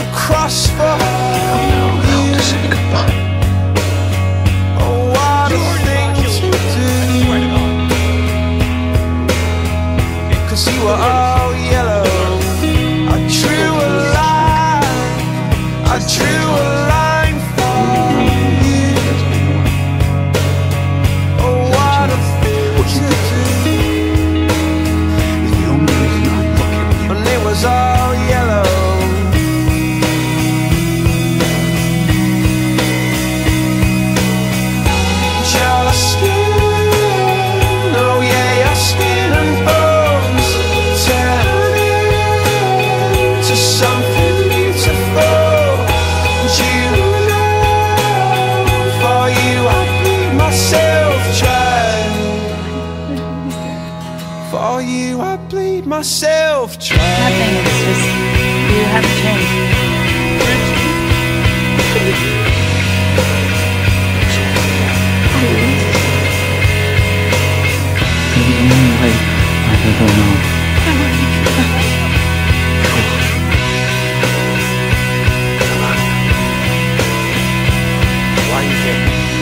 to cross for how to say goodbye. Oh, what do. Cause you were all you. For you I bleed myself dry. Nothing. It's just you haven't changed. The only way I've ever known.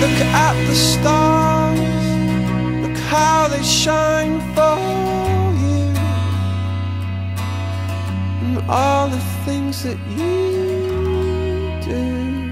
Look at the stars, look how they shine all the things that you do.